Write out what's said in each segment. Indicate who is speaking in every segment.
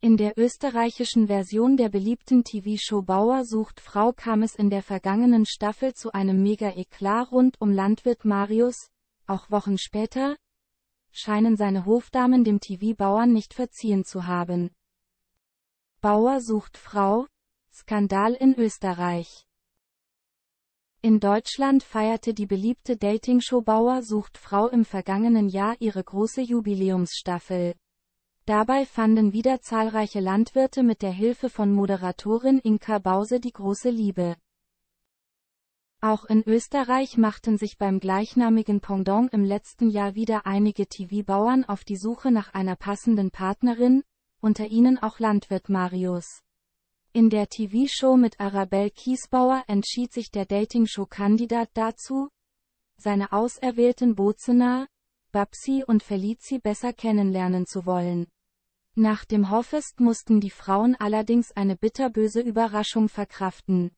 Speaker 1: In der österreichischen Version der beliebten TV-Show Bauer sucht Frau kam es in der vergangenen Staffel zu einem Mega-Eklat rund um Landwirt Marius, auch Wochen später, scheinen seine Hofdamen dem TV-Bauern nicht verziehen zu haben. Bauer sucht Frau, Skandal in Österreich. In Deutschland feierte die beliebte Dating-Show Bauer sucht Frau im vergangenen Jahr ihre große Jubiläumsstaffel. Dabei fanden wieder zahlreiche Landwirte mit der Hilfe von Moderatorin Inka Bause die große Liebe. Auch in Österreich machten sich beim gleichnamigen Pendant im letzten Jahr wieder einige TV-Bauern auf die Suche nach einer passenden Partnerin, unter ihnen auch Landwirt Marius. In der TV-Show mit Arabelle Kiesbauer entschied sich der Dating-Show-Kandidat dazu, seine auserwählten Bozener, Babsi und Felici besser kennenlernen zu wollen. Nach dem Hoffest mussten die Frauen allerdings eine bitterböse Überraschung verkraften.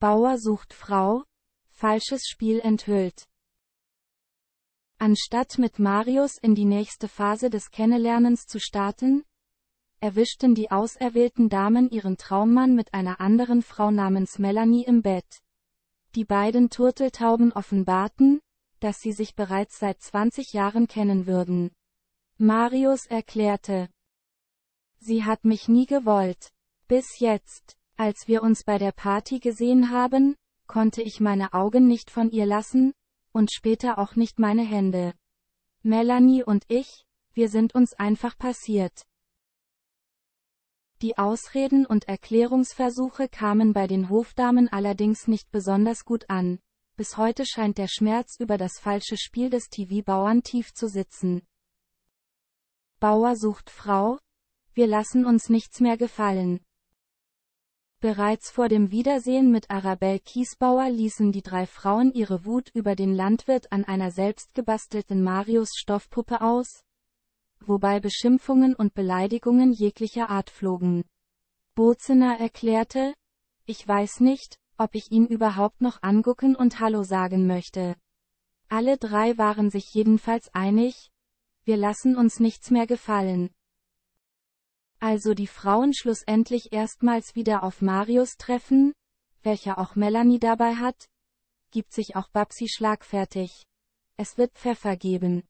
Speaker 1: Bauer sucht Frau, falsches Spiel enthüllt. Anstatt mit Marius in die nächste Phase des Kennenlernens zu starten, erwischten die auserwählten Damen ihren Traummann mit einer anderen Frau namens Melanie im Bett. Die beiden Turteltauben offenbarten, dass sie sich bereits seit 20 Jahren kennen würden. Marius erklärte. Sie hat mich nie gewollt. Bis jetzt, als wir uns bei der Party gesehen haben, konnte ich meine Augen nicht von ihr lassen, und später auch nicht meine Hände. Melanie und ich, wir sind uns einfach passiert. Die Ausreden und Erklärungsversuche kamen bei den Hofdamen allerdings nicht besonders gut an. Bis heute scheint der Schmerz über das falsche Spiel des TV-Bauern tief zu sitzen. Bauer sucht Frau? Wir lassen uns nichts mehr gefallen. Bereits vor dem Wiedersehen mit Arabelle Kiesbauer ließen die drei Frauen ihre Wut über den Landwirt an einer selbstgebastelten Marius-Stoffpuppe aus, wobei Beschimpfungen und Beleidigungen jeglicher Art flogen. Bozener erklärte, ich weiß nicht, ob ich ihn überhaupt noch angucken und Hallo sagen möchte. Alle drei waren sich jedenfalls einig, wir lassen uns nichts mehr gefallen. Also die Frauen schlussendlich erstmals wieder auf Marius treffen, welcher auch Melanie dabei hat, gibt sich auch Babsi schlagfertig. Es wird Pfeffer geben.